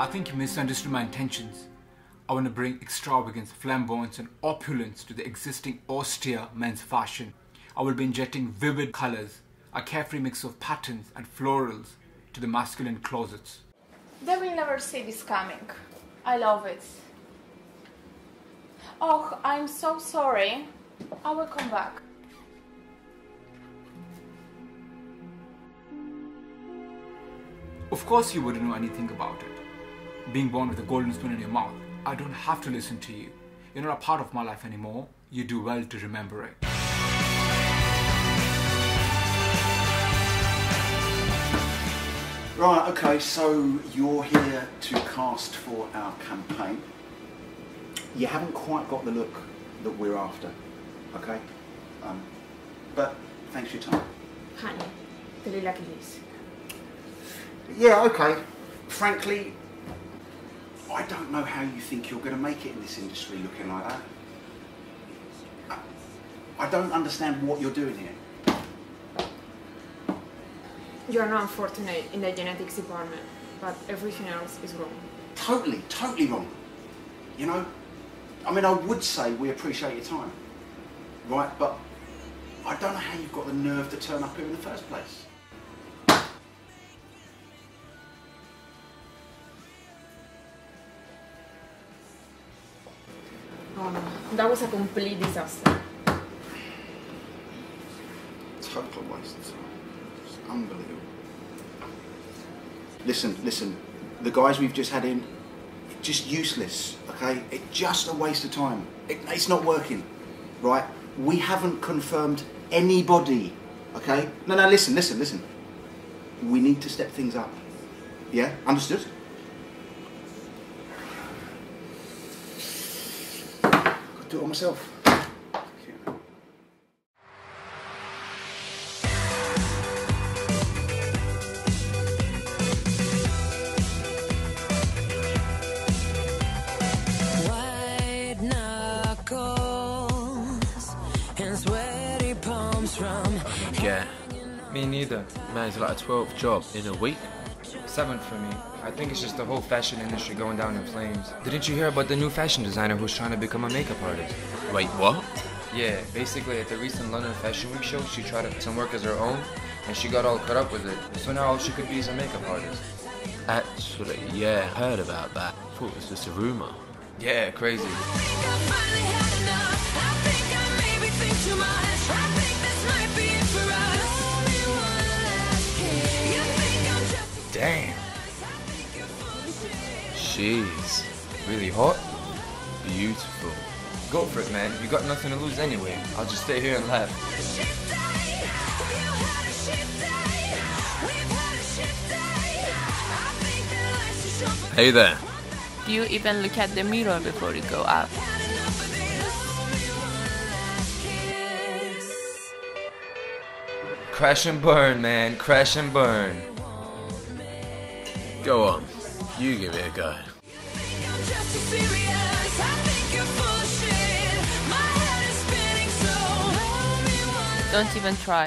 I think you misunderstood my intentions. I want to bring extravagance, flamboyance, and opulence to the existing austere men's fashion. I will be injecting vivid colors, a carefree mix of patterns and florals to the masculine closets. They will never see this coming. I love it. Oh, I'm so sorry. I will come back. Of course, you wouldn't know anything about it. Being born with a golden spoon in your mouth, I don't have to listen to you. You're not a part of my life anymore. You do well to remember it. Right, okay, so you're here to cast for our campaign. You haven't quite got the look that we're after, okay? Um, but thanks for your time. Honey, dali like it is. Yeah, okay. Frankly, I don't know how you think you're going to make it in this industry looking like that. I, I don't understand what you're doing here. You are not fortunate in the genetics department, but everything else is wrong. Totally, totally wrong. You know? I mean, I would say we appreciate your time, right? But I don't know how you've got the nerve to turn up here in the first place. That was a complete disaster. Total waste. It's unbelievable. Listen, listen. The guys we've just had in, just useless, okay? It's just a waste of time. It, it's not working, right? We haven't confirmed anybody, okay? No, no, listen, listen, listen. We need to step things up. Yeah? Understood? Do it all myself. White knuckles and sweaty palms from Yeah, Me neither. man, it's like a 12th job in a week. Seventh for me. I think it's just the whole fashion industry going down in flames. Didn't you hear about the new fashion designer who's trying to become a makeup artist? Wait, what? Yeah, basically at the recent London Fashion Week show, she tried some work as her own, and she got all cut up with it. So now all she could be is a makeup artist. Actually, yeah, heard about that. Thought it was just a rumor. Yeah, crazy. Jeez, really hot? beautiful. Go for it, man. You got nothing to lose anyway. I'll just stay here and laugh. Hey there. Do you even look at the mirror before you go out? Crash and burn, man. Crash and burn. Go on, you give it a go. Don't even try.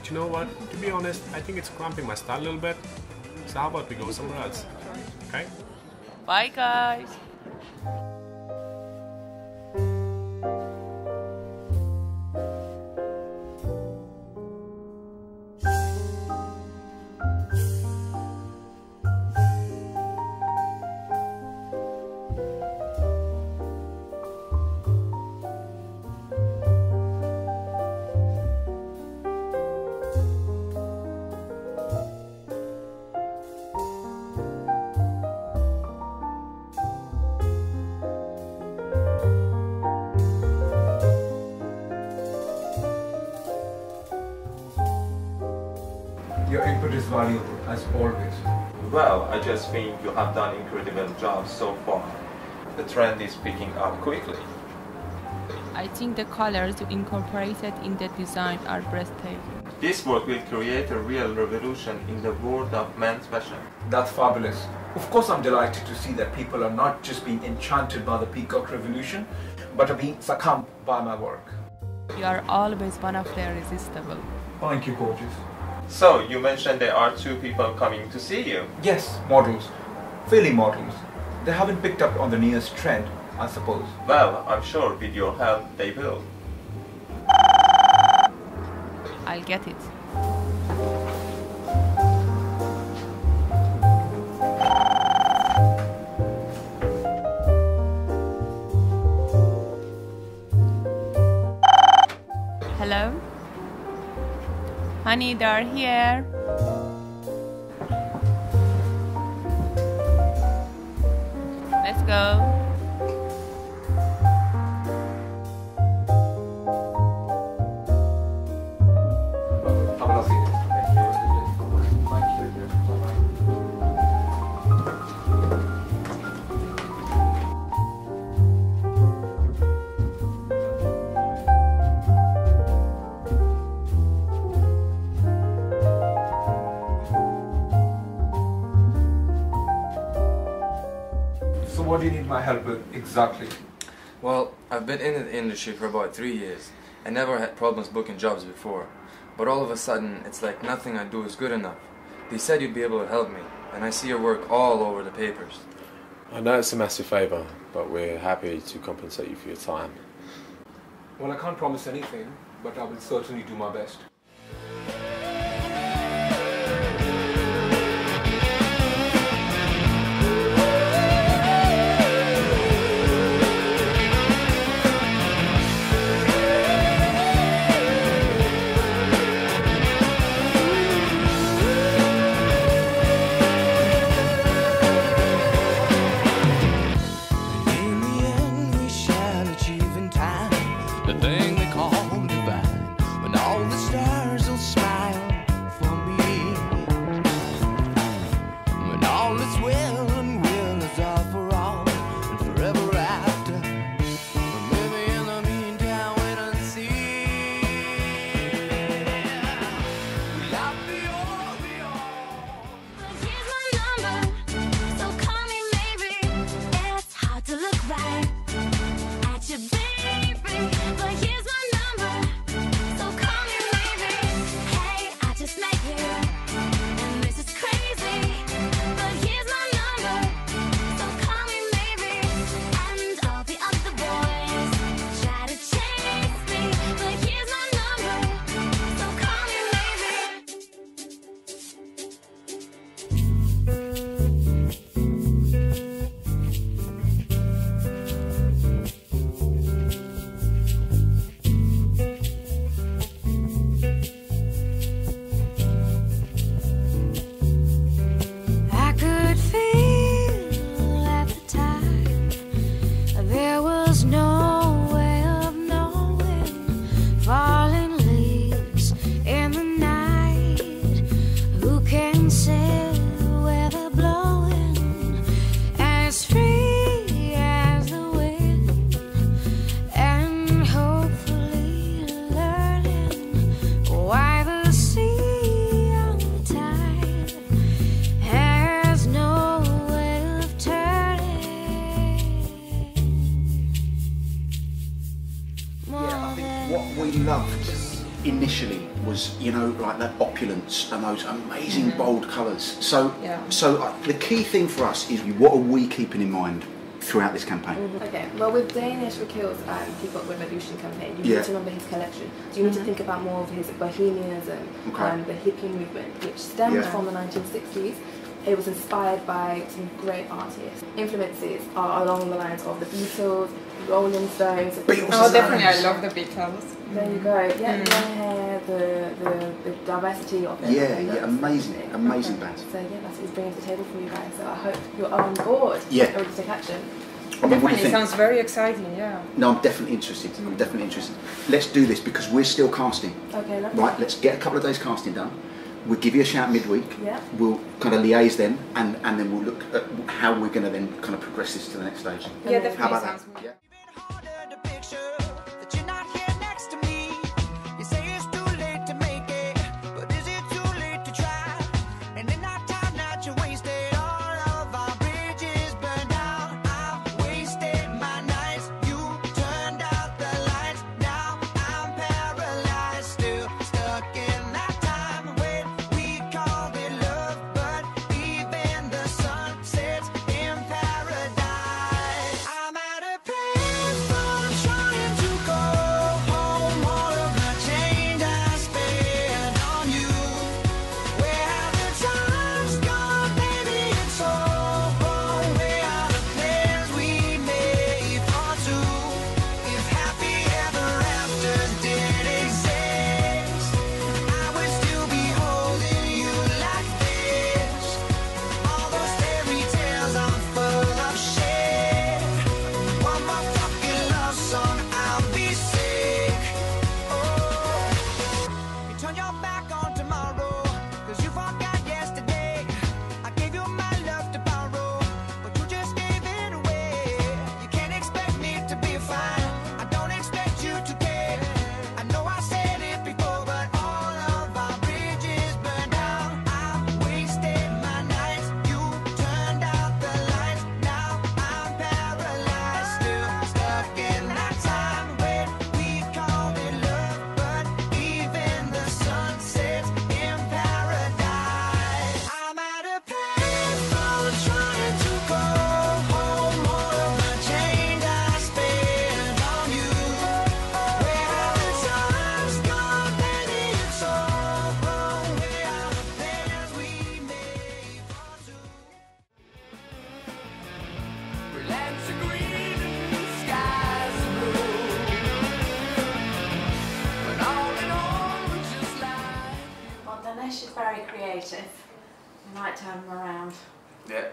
But you know what? To be honest, I think it's cramping my style a little bit. So how about we go somewhere else? Okay? Bye, guys. Valuable, as always. Well, I just think you have done incredible job so far. The trend is picking up quickly. I think the colors incorporated in the design are breathtaking. This work will create a real revolution in the world of men's fashion. That's fabulous. Of course, I'm delighted to see that people are not just being enchanted by the peacock revolution, but are being succumbed by my work. You are always one of the irresistible. Thank you, gorgeous. So, you mentioned there are two people coming to see you. Yes, models. Philly models. They haven't picked up on the newest trend, I suppose. Well, I'm sure with your help they will. I'll get it. Honey, they're here. Let's go. What do you need my help with exactly? Well, I've been in the industry for about three years. I never had problems booking jobs before. But all of a sudden, it's like nothing I do is good enough. They said you'd be able to help me, and I see your work all over the papers. I know it's a massive favour, but we're happy to compensate you for your time. Well, I can't promise anything, but I will certainly do my best. Opulence and those amazing bold colours. So, Yeah. so uh, the key thing for us is what are we keeping in mind throughout this campaign? Okay, well with Danish Wakeel's um, Peacock Revolution campaign, you Yeah. need to remember his collection. So you need to think about more of his bohemianism Okay. and the hippie movement, which stemmed Yeah. from the 1960s. It was inspired by some great artists. Influences are along the lines of the Beatles, Rolling Stones. Oh, definitely, I love the Beatles. There you go. Yeah, Mm. the hair, the, the, the diversity of it. Yeah, the yeah, amazing, amazing Okay. band. So yeah, that's what he's bringing to the table for you guys. So I hope you're on board. Yeah. And ready to take action. I mean, what do you It sounds very exciting, yeah. No, I'm definitely interested. I'm definitely interested. Let's do this because we're still casting. Okay, lovely. Right, let's get a couple of days casting done. We'll give you a shout midweek. Yeah. We'll kind of liaise then, and, and then we'll look at how we're going to then kind of progress this to the next stage. Yeah, definitely How about sounds that? Yeah. Very creative. You might turn him around. Yeah,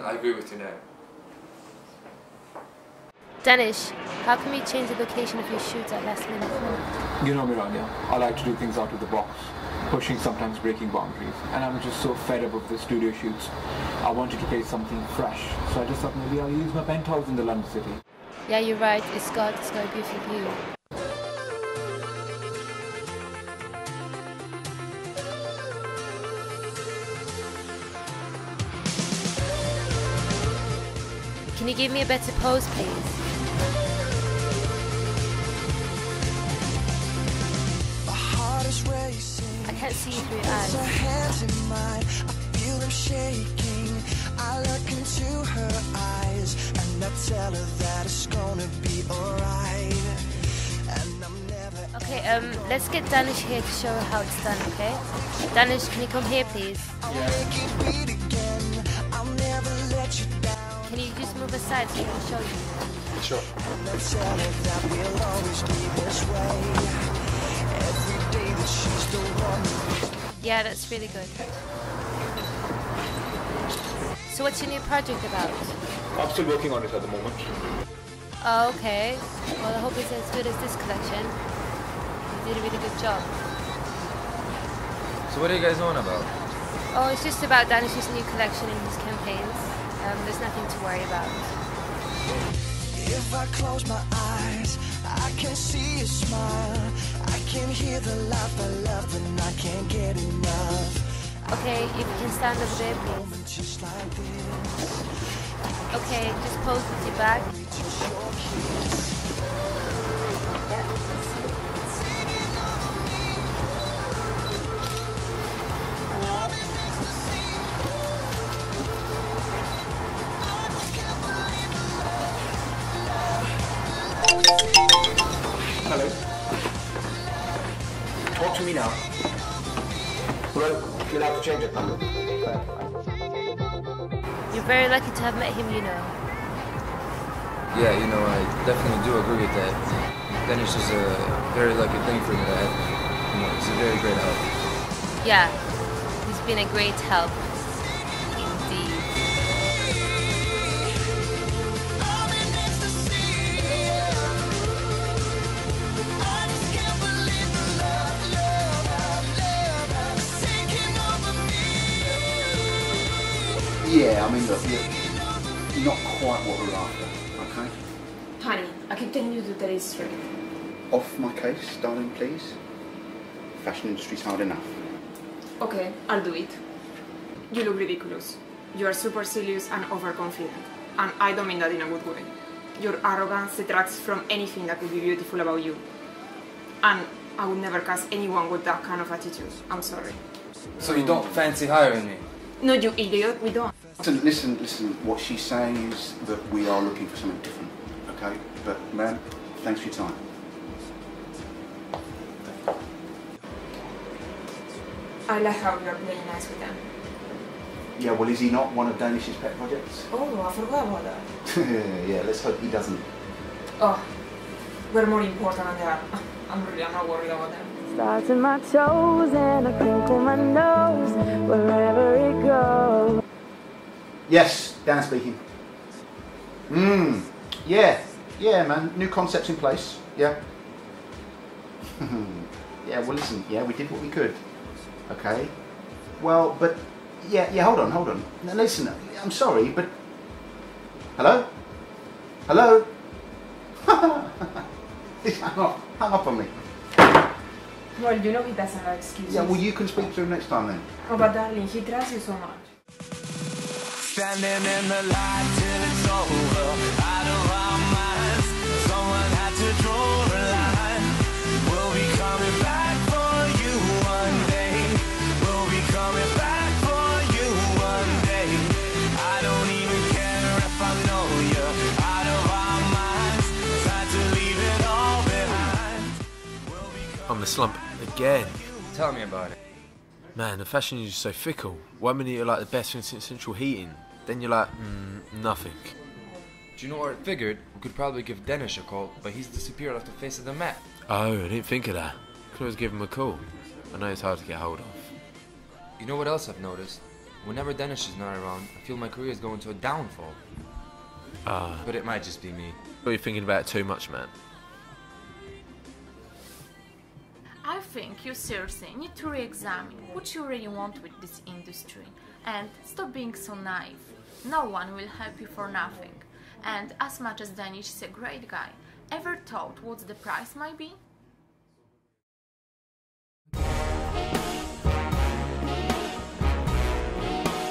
I agree with you now. Danish, how can we change the location of your shoots at last minute? You know me, Rania. I like to do things out of the box, pushing sometimes breaking boundaries. And I'm just so fed up of the studio shoots. I wanted to create something fresh, so I just thought maybe I'll use my penthouse in the London city. Yeah, you're right. It's got, it's got a beautiful view. Can you give me a better pose, please? My heart is racing. I can't see through your Puts her eyes. hands in mine. I feel them shaking. I look into her eyes and I tell her that it's gonna be alright. And I'm never Okay, um, let's get Danish here to show her how it's done, okay? Danish, can you come here, please? make move aside so I can show you? Sure. And I tell her that we'll always be this way. Every day that she's the one. Yeah, that's really good. So what's your new project about? I'm still working on it at the moment. Oh, okay. Well, I hope it's as good as this collection. You did a really good job. So what are you guys on about? Oh, it's just about Danish's new collection and his campaigns. Um, there's nothing to worry about. If I close my eyes, I can see a smile. I can hear the laugh I love, and I can't get enough. Okay, if you can stand over there, please. Just like this. Okay, just pose with your back. Change it. You're very lucky to have met him, you know. Yeah, you know, I definitely do agree with that. Danish is a very lucky thing for me that have. You know, he's a very great help. Yeah, he's been a great help. I mean, look, you're not quite what we're after, okay? Honey, I keep telling you that tell it. Off my case, darling, please. Fashion industry's hard enough. Okay, I'll do it. You look ridiculous. You are supercilious and overconfident. And I don't mean that in a good way. Your arrogance detracts from anything that could be beautiful about you. And I would never cast anyone with that kind of attitude. I'm sorry. So you don't fancy hiring me? No, you idiot, we don't. Listen, listen, listen. What she's saying is that we are looking for something different, okay? But, man, thanks for your time. I like how you're playing nice with them. Yeah, well, is he not one of Danish's pet projects? Oh, I forgot about that. yeah, let's hope he doesn't. Oh, we're more important than that. I'm really, I'm not worried about them. Starting my toes and I crinkle my nose wherever it goes. Yes, Dan speaking. Mmm. Yeah, yeah, man. New concepts in place. Yeah. yeah. Well, listen. Yeah, we did what we could. Okay. Well, but yeah, yeah. Hold on, hold on. Now, listen. I'm sorry, but hello, hello. He's hung up, hung up on me. Well, you know he doesn't have excuses. Yeah. Well, you can speak to him next time then. Oh, but darling, he trusts you so much. Standing in the light till it's over, out of our minds. Someone had to draw a line. We'll be coming back for you one day. We'll be coming back for you one day. I don't even care if I know you're out of our minds. Time to leave it all behind. I'm the slump again. Tell me about it. Man, the fashion is so fickle. One minute you're like the best thing since central heating, then you're like, mm, nothing. Do you know what I figured? We could probably give Danish a call, but he's disappeared off the face of the map. Oh, I didn't think of that. Could always give him a call. I know it's hard to get hold of. You know what else I've noticed? Whenever Danish is not around, I feel my career is going to a downfall. Ah. But it might just be me. Are you're thinking about it too much, man. I think you seriously need to re-examine what you really want with this industry and stop being so naive. No one will help you for nothing. And as much as Danish is a great guy, ever thought what the price might be?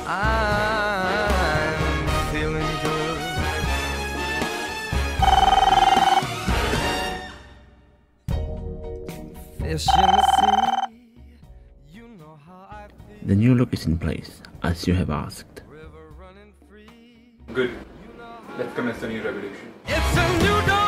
I'm feeling good. Fish in the sea. The new look is in place, as you have asked. Good. Let's commence the new revolution.